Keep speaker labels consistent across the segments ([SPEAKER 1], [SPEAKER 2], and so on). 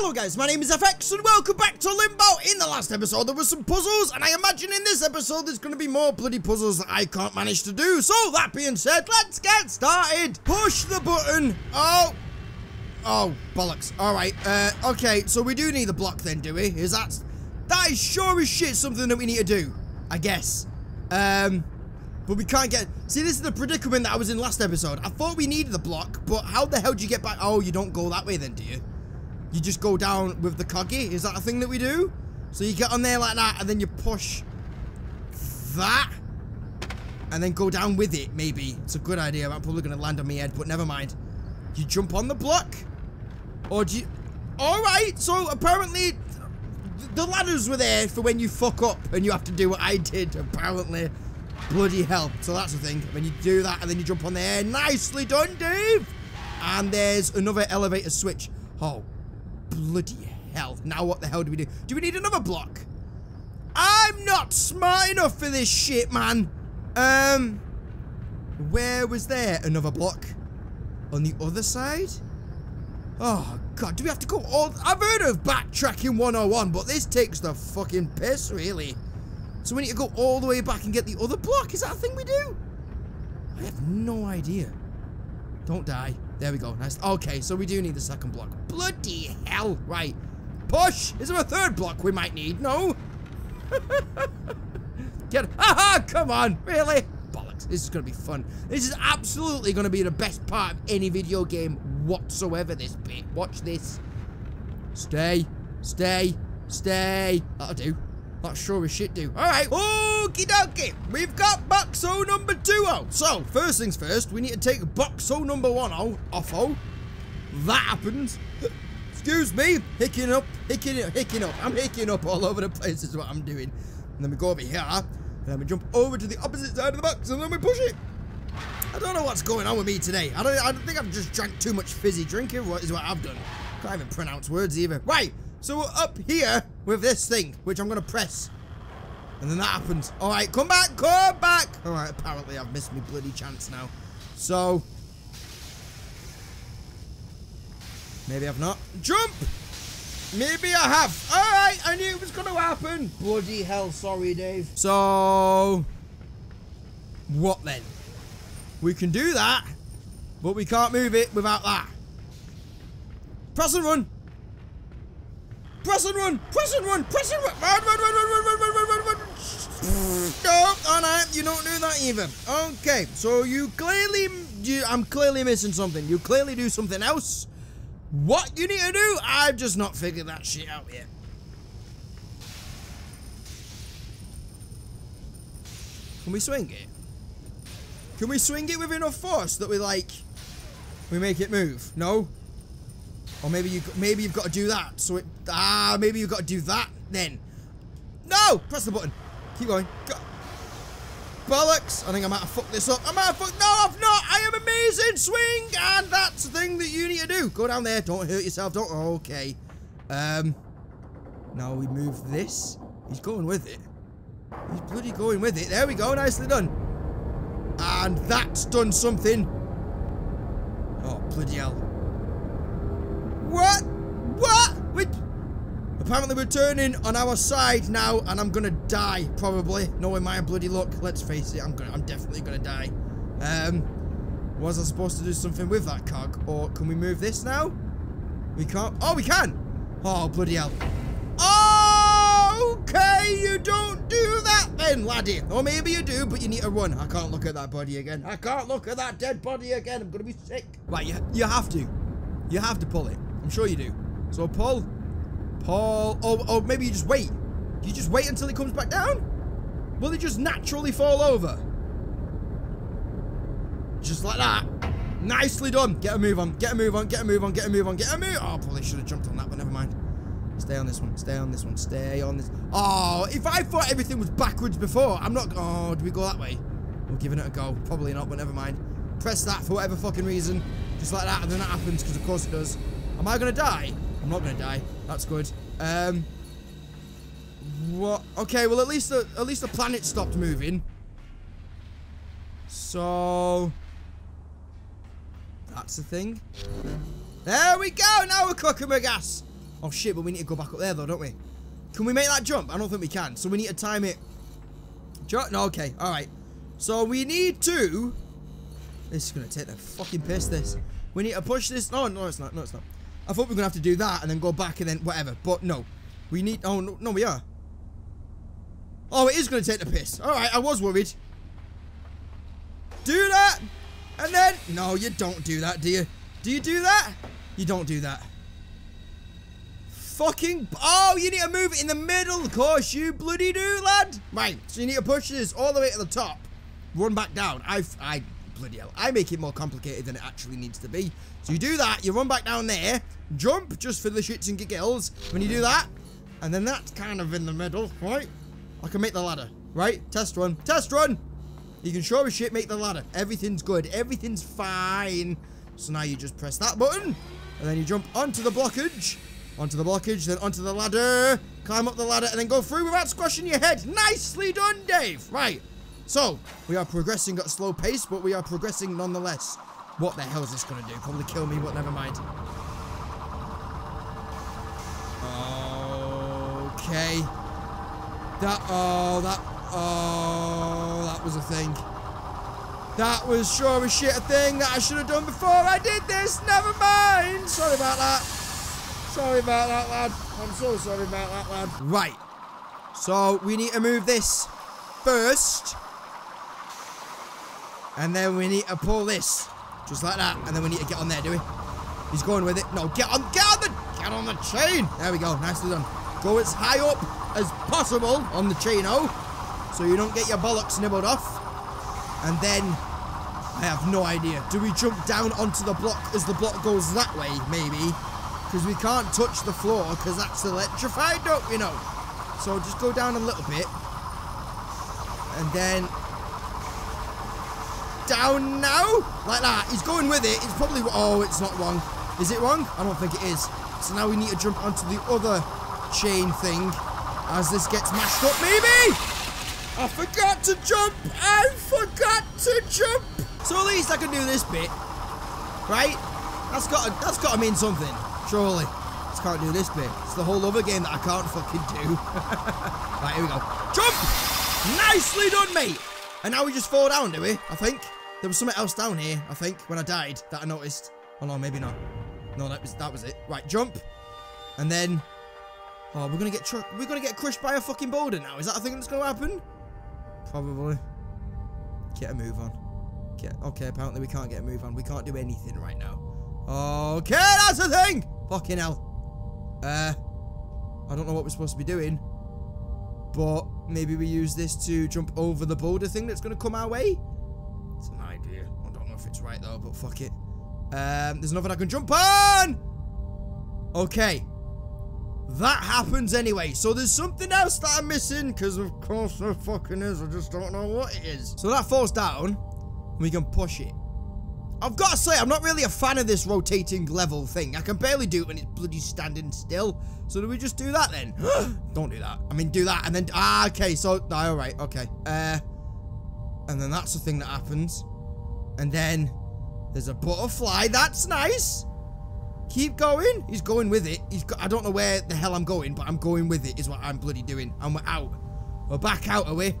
[SPEAKER 1] Hello guys, my name is FX and welcome back to Limbo. In the last episode there were some puzzles and I imagine in this episode there's going to be more bloody puzzles that I can't manage to do. So that being said, let's get started. Push the button. Oh. Oh, bollocks. Alright, uh, okay, so we do need the block then, do we? Is that... That is sure as shit something that we need to do. I guess. Um... But we can't get... See, this is the predicament that I was in last episode. I thought we needed the block, but how the hell do you get back... Oh, you don't go that way then, do you? You just go down with the coggy? Is that a thing that we do? So you get on there like that, and then you push that, and then go down with it, maybe. It's a good idea. I'm probably going to land on my head, but never mind. You jump on the block? Or do you... Alright, so apparently the ladders were there for when you fuck up and you have to do what I did, apparently. Bloody hell. So that's the thing. When you do that and then you jump on there. Nicely done, Dave! And there's another elevator switch. Oh, bloody hell. Now what the hell do we do? Do we need another block? I'm not smart enough for this shit, man. Um, where was there another block? On the other side? Oh, God, do we have to go all... I've heard of backtracking 101, but this takes the fucking piss, really. So we need to go all the way back and get the other block? Is that a thing we do? I have no idea. Don't die. There we go. Nice. Okay, so we do need the second block. Bloody hell. Right. Push. Is there a third block we might need? No? Get Aha! Come on. Really? Bollocks. This is going to be fun. This is absolutely going to be the best part of any video game whatsoever, this bit. Watch this. Stay. Stay. Stay. That'll do. That sure as shit do. Alright, okie dokie. We've got box Boxo number two oh. So, first things first, we need to take box Boxo number one oh off oh. That happens. Excuse me, hicking up, hicking up, hicking up. I'm hicking up all over the place is what I'm doing. And then we go over here, and then we jump over to the opposite side of the box, and then we push it. I don't know what's going on with me today. I don't I don't think I've just drank too much fizzy drink, is what I've done. Can't even pronounce words either. Right, so we're up here with this thing, which I'm going to press. And then that happens. All right, come back, come back. All right, apparently I've missed my bloody chance now. So, maybe I've not. Jump! Maybe I have. All right, I knew it was going to happen. Bloody hell, sorry, Dave. So, what then? We can do that, but we can't move it without that. Press and run. Press and run! Press and run! Press and run! Run, run, run, run, run, run, run, run, run! No, oh no, you don't do that either. Okay, so you clearly, you, I'm clearly missing something. You clearly do something else. What you need to do, I've just not figured that shit out yet. Can we swing it? Can we swing it with enough force that we like, we make it move? No? Or maybe you maybe you've got to do that. So it ah maybe you've got to do that then. No! Press the button. Keep going. Go. Bollocks! I think I might have fucked this up. I might have fucked. No, I've not. I am amazing. Swing, and that's the thing that you need to do. Go down there. Don't hurt yourself. Don't. Okay. Um. Now we move this. He's going with it. He's bloody going with it. There we go. Nicely done. And that's done something. Oh bloody hell. What? What? Apparently we're turning on our side now and I'm gonna die, probably. Knowing my bloody luck. Let's face it, I'm gonna I'm definitely gonna die. Um was I supposed to do something with that cog? Or can we move this now? We can't oh we can! Oh bloody hell. Okay, you don't do that then, laddie. Or maybe you do, but you need to run. I can't look at that body again. I can't look at that dead body again. I'm gonna be sick. Right, you, you have to. You have to pull it. I'm sure you do. So pull. Pull. Oh, oh, maybe you just wait. You just wait until it comes back down? Will it just naturally fall over? Just like that. Nicely done. Get a move on. Get a move on. Get a move on. Get a move on. Get a move. Oh, probably should have jumped on that, but never mind. Stay on this one. Stay on this one. Stay on this. Oh, if I thought everything was backwards before, I'm not. Oh, do we go that way? We're giving it a go. Probably not, but never mind. Press that for whatever fucking reason. Just like that, and then that happens, because of course it does. Am I going to die? I'm not to die. That's good. Um, what? Okay, well, at least the, at least the planet stopped moving. So... That's the thing. There we go! Now we're cooking with gas! Oh shit, but we need to go back up there though, don't we? Can we make that jump? I don't think we can. So we need to time it. No, okay, alright. So we need to... This is to take the fucking piss, this. We need to push this. No, no, it's not. No, it's not. I thought we were going to have to do that and then go back and then whatever. But no. We need... Oh, no, no we are. Oh, it is going to take the piss. Alright, I was worried. Do that. And then... No, you don't do that, do you? Do you do that? You don't do that. Fucking... Oh, you need to move it in the middle. Of course, you bloody do, lad. Right, so you need to push this all the way to the top. Run back down. I've... I... Bloody hell. I make it more complicated than it actually needs to be. So you do that. You run back down there. Jump just for the shits and giggles. When you do that. And then that's kind of in the middle, right? I can make the ladder, right? Test run. Test run! You can sure as shit make the ladder. Everything's good. Everything's fine. So now you just press that button. And then you jump onto the blockage. Onto the blockage, then onto the ladder. Climb up the ladder and then go through without squashing your head. Nicely done, Dave. Right. So, we are progressing at a slow pace, but we are progressing nonetheless. What the hell is this going to do? Probably kill me, but never mind. Okay. That, oh, that, oh, that was a thing. That was sure as shit a thing that I should have done before I did this. Never mind. Sorry about that. Sorry about that, lad. I'm so sorry about that, lad. Right. So, we need to move this first. And then we need to pull this. Just like that. And then we need to get on there, do we? He's going with it. No, get on, get on the, get on the chain. There we go. Nicely done. Go as high up as possible on the chaino so you don't get your bollocks nibbled off. And then, I have no idea. Do we jump down onto the block as the block goes that way, maybe? Because we can't touch the floor because that's electrified, don't we know? So just go down a little bit. And then... Down now? Like that. He's going with it. It's probably... Oh, it's not wrong. Is it wrong? I don't think it is. So now we need to jump onto the other chain thing as this gets mashed up, maybe? I forgot to jump! I forgot to jump! So at least I can do this bit. Right? That's got to, that's got to mean something. Surely. Just can't do this bit. It's the whole other game that I can't fucking do. right, here we go. Jump! Nicely done, mate! And now we just fall down, do we? I think. There was something else down here, I think, when I died that I noticed. Oh no, maybe not. No, that was that was it. Right, jump. And then Oh, we're gonna get we're gonna get crushed by a fucking boulder now. Is that a thing that's gonna happen? Probably. Get a move on. Get okay. Apparently we can't get a move on. We can't do anything right now. Okay, that's the thing. Fucking hell. Uh, I don't know what we're supposed to be doing, but maybe we use this to jump over the boulder thing that's gonna come our way. It's right though, but fuck it. Um, there's nothing I can jump on. Okay. That happens anyway. So there's something else that I'm missing. Because of course there fucking is. I just don't know what it is. So that falls down. And we can push it. I've got to say, I'm not really a fan of this rotating level thing. I can barely do it when it's bloody standing still. So do we just do that then? don't do that. I mean, do that and then... Ah, okay. So, all right. Okay. Uh, and then that's the thing that happens. And then there's a butterfly. That's nice. Keep going. He's going with it. He's got, I don't know where the hell I'm going, but I'm going with it is what I'm bloody doing. And we're out. We're back out, are we?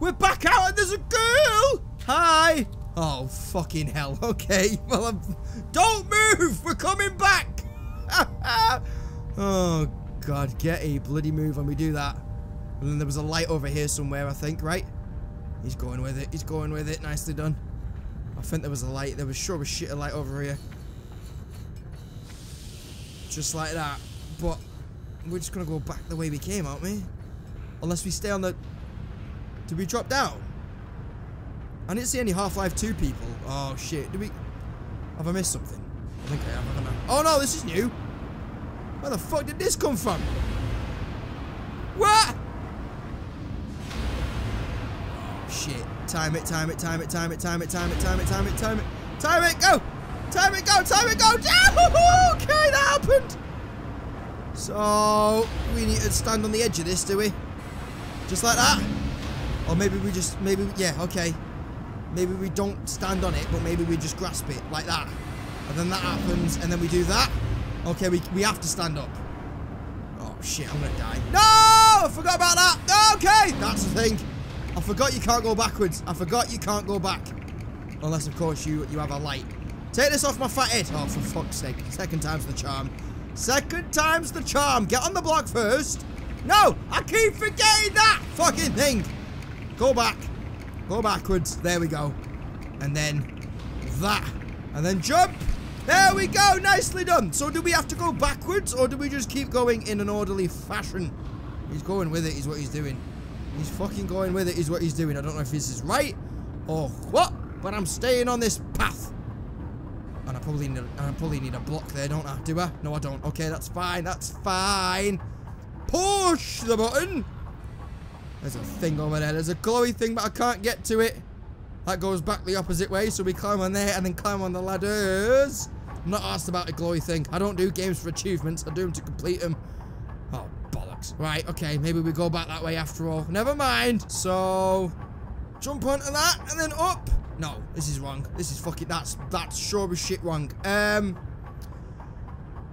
[SPEAKER 1] We're back out and there's a girl. Hi. Oh, fucking hell. Okay. Well, I'm, don't move. We're coming back. oh, God. Get a bloody move when we do that. And then there was a light over here somewhere, I think, right? He's going with it. He's going with it. Nicely done. I think there was a light. There was sure as shit a light over here. Just like that. But we're just going to go back the way we came, aren't we? Unless we stay on the... Did we drop down? I didn't see any Half-Life 2 people. Oh, shit. Did we... Have I missed something? I think I have. Oh, no, this is new. Where the fuck did this come from? Time it, time it, time it, time it, time it, time it, time it, time it, time it. Time it, go! Time it, go! Time it, go! Okay, that happened! So, we need to stand on the edge of this, do we? Just like that? Or maybe we just, maybe, yeah, okay. Maybe we don't stand on it, but maybe we just grasp it, like that. And then that happens, and then we do that. Okay, we, we have to stand up. Oh, shit, I'm gonna die. No! I forgot about that! Okay! That's the thing. I forgot you can't go backwards. I forgot you can't go back. Unless, of course, you, you have a light. Take this off my fat head. Oh, for fuck's sake. Second time's the charm. Second time's the charm. Get on the block first. No! I keep forgetting that fucking thing. Go back. Go backwards. There we go. And then that. And then jump. There we go. Nicely done. So do we have to go backwards or do we just keep going in an orderly fashion? He's going with it is what he's doing. He's fucking going with it is what he's doing. I don't know if this is right or what, but I'm staying on this path. And I probably need, I probably need a block there, don't I? Do I? No, I don't. Okay, that's fine. That's fine. Push the button. There's a thing over there. There's a glowy thing, but I can't get to it. That goes back the opposite way, so we climb on there and then climb on the ladders. I'm not asked about a glowy thing. I don't do games for achievements. I do them to complete them. Right, okay, maybe we go back that way after all. Never mind. So, jump onto that and then up. No, this is wrong. This is fucking, that's, that's sure as shit wrong. Um,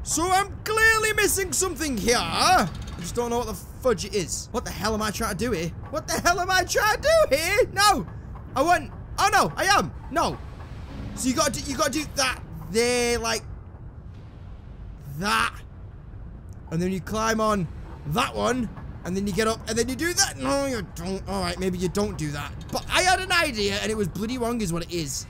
[SPEAKER 1] so I'm clearly missing something here. I just don't know what the fudge it is. What the hell am I trying to do here? What the hell am I trying to do here? No, I want, oh no, I am. No. So you gotta do, you gotta do that there, like, that. And then you climb on that one. And then you get up and then you do that. No, you don't. All right, maybe you don't do that. But I had an idea and it was bloody wrong is what it is.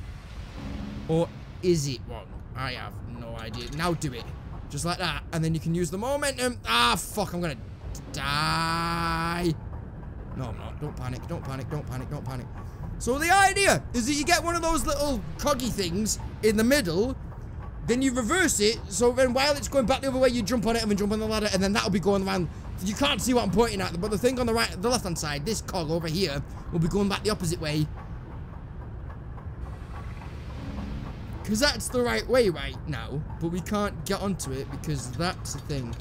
[SPEAKER 1] Or is it wrong? I have no idea. Now do it. Just like that. And then you can use the momentum. Ah, fuck. I'm to die. No, I'm not. Don't panic. Don't panic. Don't panic. Don't panic. So the idea is that you get one of those little coggy things in the middle then you reverse it, so then while it's going back the other way, you jump on it and then jump on the ladder, and then that'll be going around. You can't see what I'm pointing at, but the thing on the right, the left-hand side, this cog over here, will be going back the opposite way. Because that's the right way right now, but we can't get onto it because that's the thing.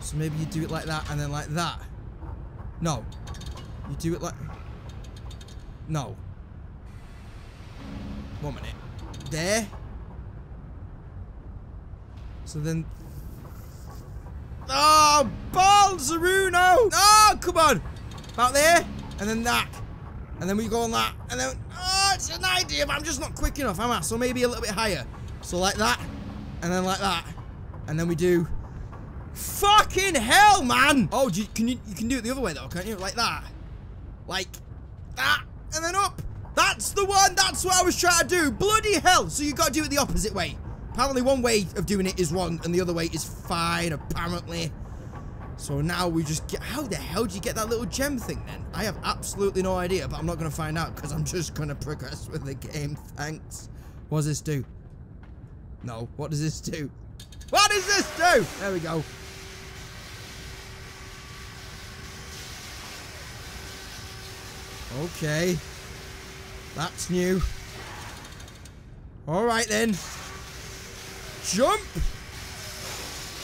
[SPEAKER 1] So maybe you do it like that and then like that. No. You do it like... No. One minute. There. So then... Oh, balls, Zaruno! Oh, ah, come on! About there, and then that. And then we go on that, and then... Oh, it's an idea, but I'm just not quick enough, am I? So maybe a little bit higher. So like that, and then like that. And then we do... Fucking hell, man! Oh, you, can you, you can do it the other way, though, can't you? Like that. Like that, and then up. That's the one, that's what I was trying to do. Bloody hell. So you got to do it the opposite way. Apparently one way of doing it is wrong and the other way is fine, apparently. So now we just get... How the hell do you get that little gem thing then? I have absolutely no idea, but I'm not going to find out because I'm just going to progress with the game. Thanks. What does this do? No. What does this do? What does this do? There we go. Okay. That's new. Alright then. Jump!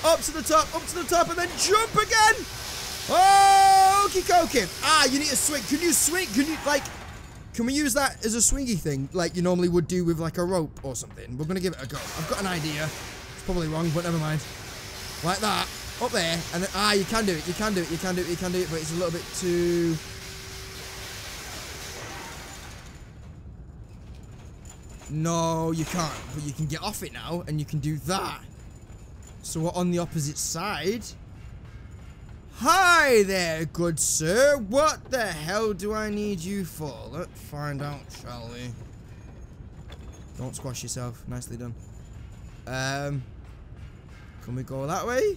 [SPEAKER 1] Up to the top, up to the top, and then jump again! Oh, okie dokie. Ah, you need to swing. Can you swing? Can you, like, can we use that as a swingy thing, like you normally would do with, like, a rope or something? We're going to give it a go. I've got an idea. It's probably wrong, but never mind. Like that. Up there. And then, ah, you can do it. You can do it. You can do it. You can do it, but it's a little bit too... No, you can't. But you can get off it now, and you can do that. So we're on the opposite side. Hi there, good sir. What the hell do I need you for? Let's find out, shall we? Don't squash yourself. Nicely done. Um, can we go that way?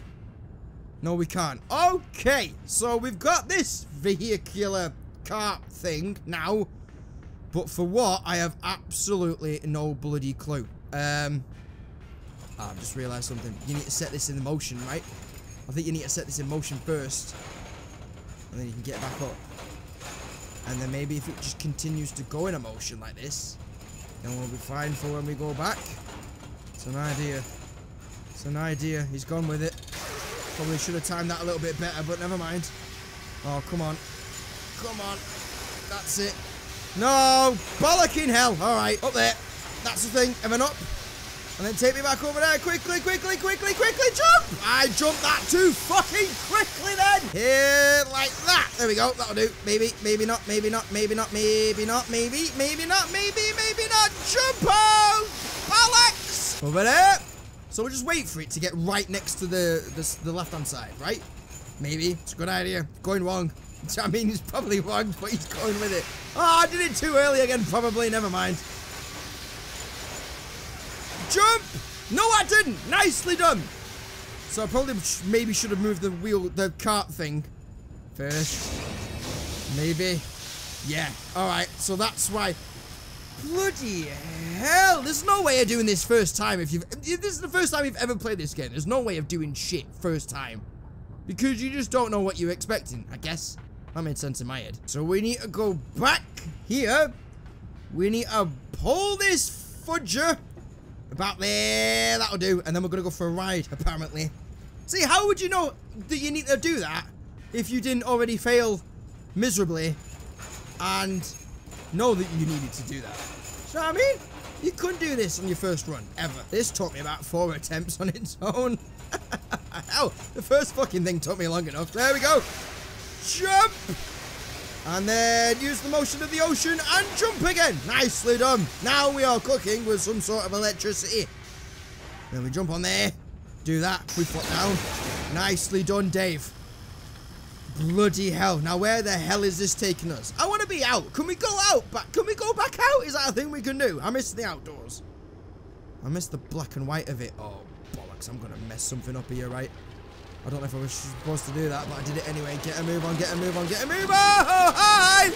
[SPEAKER 1] No, we can't. Okay, so we've got this vehicular cart thing now. But for what, I have absolutely no bloody clue. Um, oh, I've just realised something. You need to set this in motion, right? I think you need to set this in motion first. And then you can get back up. And then maybe if it just continues to go in a motion like this, then we'll be fine for when we go back. It's an idea. It's an idea. He's gone with it. Probably should have timed that a little bit better, but never mind. Oh, come on. Come on. That's it. No! Bollocking hell! Alright, up there. That's the thing. Am then up. And then take me back over there. Quickly, quickly, quickly, quickly. Jump. I jumped that too fucking quickly then. Here, like that. There we go. That'll do. Maybe, maybe not, maybe not, maybe not, maybe not, maybe, maybe not, maybe, maybe not. Jump out. Alex. Over there. So we'll just wait for it to get right next to the, the, the left-hand side, right? Maybe. It's a good idea. Going wrong. I mean, he's probably wrong, but he's going with it. Oh, I did it too early again, probably. Never mind. Jump! No, I didn't. Nicely done. So I probably maybe should have moved the wheel, the cart thing first. Maybe. Yeah. All right. So that's why. Bloody hell. There's no way of doing this first time if you've... If this is the first time you've ever played this game. There's no way of doing shit first time. Because you just don't know what you're expecting, I guess. That made sense in my head. So we need to go back here. We need to pull this fudger about there. That'll do. And then we're going to go for a ride, apparently. See, how would you know that you need to do that if you didn't already fail miserably and know that you needed to do that? You know what I mean? You couldn't do this on your first run, ever. This took me about four attempts on its own. Hell, the first fucking thing took me long enough. There we go. Jump! And then use the motion of the ocean and jump again. Nicely done. Now we are cooking with some sort of electricity. Then we jump on there. Do that. We foot down. Nicely done, Dave. Bloody hell. Now where the hell is this taking us? I want to be out. Can we go out? Back? Can we go back out? Is that a thing we can do? I miss the outdoors. I miss the black and white of it. Oh, bollocks. I'm going to mess something up here, right? I don't know if I was supposed to do that, but I did it anyway. Get a move on, get a move on, get a move on! Oh,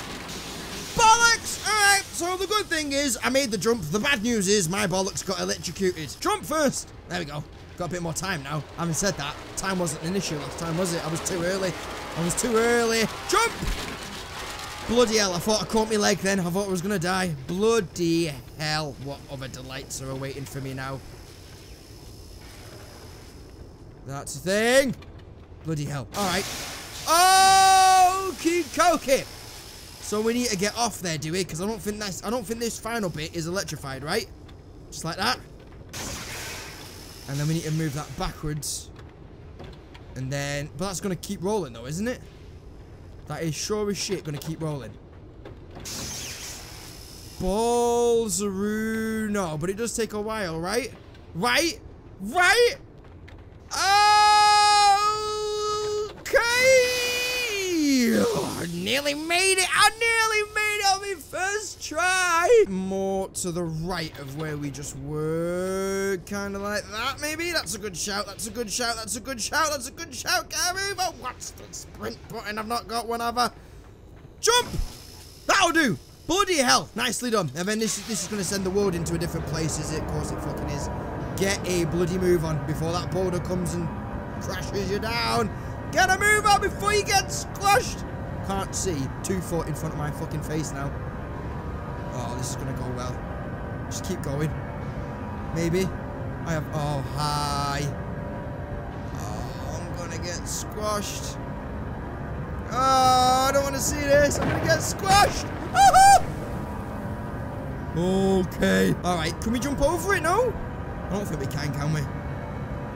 [SPEAKER 1] bollocks! Alright, so the good thing is I made the jump. The bad news is my bollocks got electrocuted. Jump first! There we go. Got a bit more time now. Having said that, time wasn't an issue last time, was it? I was too early. I was too early. Jump! Bloody hell, I thought I caught my leg then. I thought I was going to die. Bloody hell, what other delights are awaiting for me now? That's the thing. Bloody hell. Alright. Oh, Okie dokie. So we need to get off there, do we? Because I don't think that's I don't think this final bit is electrified, right? Just like that. And then we need to move that backwards. And then but that's gonna keep rolling though, isn't it? That is sure as shit gonna keep rolling. Balls no, but it does take a while, right? Right? Right? Nearly made it. I nearly made it on my first try. More to the right of where we just were. Kind of like that, maybe. That's a good shout. That's a good shout. That's a good shout. That's a good shout. Get move. What's the sprint button? I've not got one ever. Jump. That'll do. Bloody hell. Nicely done. And then this, this is going to send the world into a different place, is it? Of course it fucking is. Get a bloody move on before that boulder comes and crashes you down. Get a move on before you get squashed can't see two foot in front of my fucking face now. Oh, this is going to go well. Just keep going. Maybe. I have... Oh, hi. Oh, I'm going to get squashed. Oh, I don't want to see this. I'm going to get squashed. okay. All right. Can we jump over it? No? I don't think we can, can we?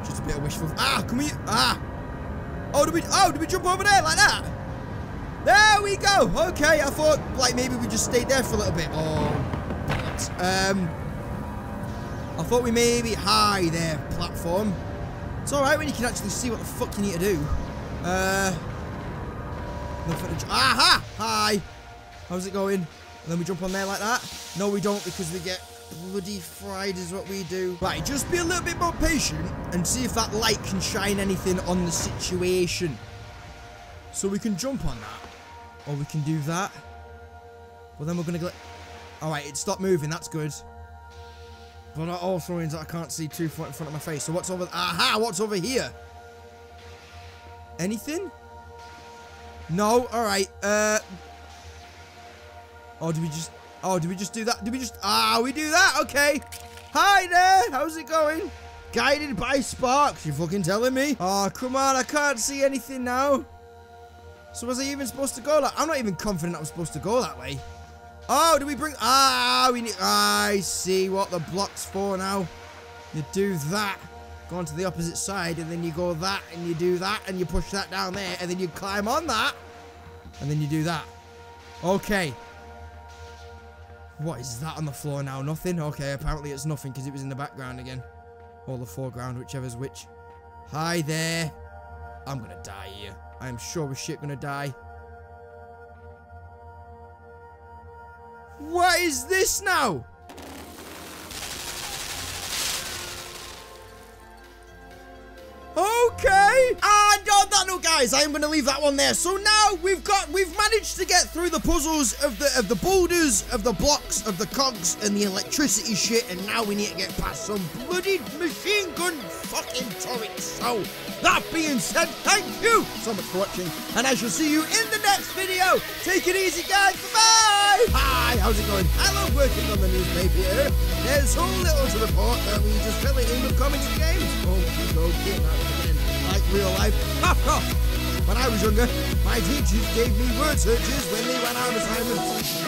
[SPEAKER 1] Just a bit of wishful... Ah, can we... Ah. Oh, did we... Oh, did we jump over there like that? There we go. Okay, I thought, like, maybe we just stayed there for a little bit. Oh, Um, I thought we maybe... Hi there, platform. It's alright when you can actually see what the fuck you need to do. Uh... Nothing to... Aha! Hi! How's it going? And then we jump on there like that? No, we don't because we get bloody fried is what we do. Right, just be a little bit more patient and see if that light can shine anything on the situation. So we can jump on that. Or we can do that. Well, then we're going to go... Alright, it stopped moving. That's good. But that also means that I can't see two foot in front of my face. So what's over... Aha! What's over here? Anything? No? Alright. Uh... Oh, do we just... Oh, do we just do that? Do we just... Ah, we do that? Okay. Hi there. How's it going? Guided by sparks. You fucking telling me? Oh, come on. I can't see anything now. So was I even supposed to go like I'm not even confident I was supposed to go that way. Oh, do we bring... Ah, we need... I see what the block's for now. You do that. Go on to the opposite side, and then you go that, and you do that, and you push that down there, and then you climb on that, and then you do that. Okay. What is that on the floor now? Nothing? Okay, apparently it's nothing because it was in the background again. Or the foreground, whichever's which. Hi there. I'm gonna die here. I'm sure as shit gonna die. What is this now? Okay. Guys, I am going to leave that one there. So now we've got, we've managed to get through the puzzles of the of the boulders, of the blocks, of the cogs, and the electricity shit. And now we need to get past some bloody machine gun fucking turrets. So that being said, thank you so much for watching, and I shall see you in the next video. Take it easy, guys. Bye. Hi. How's it going? I love working on the newspaper. There's so little to report that we just fill it in with comics and games. Oh, okay, again, like real life. When I was younger, my teachers gave me word searches when they ran out of assignments.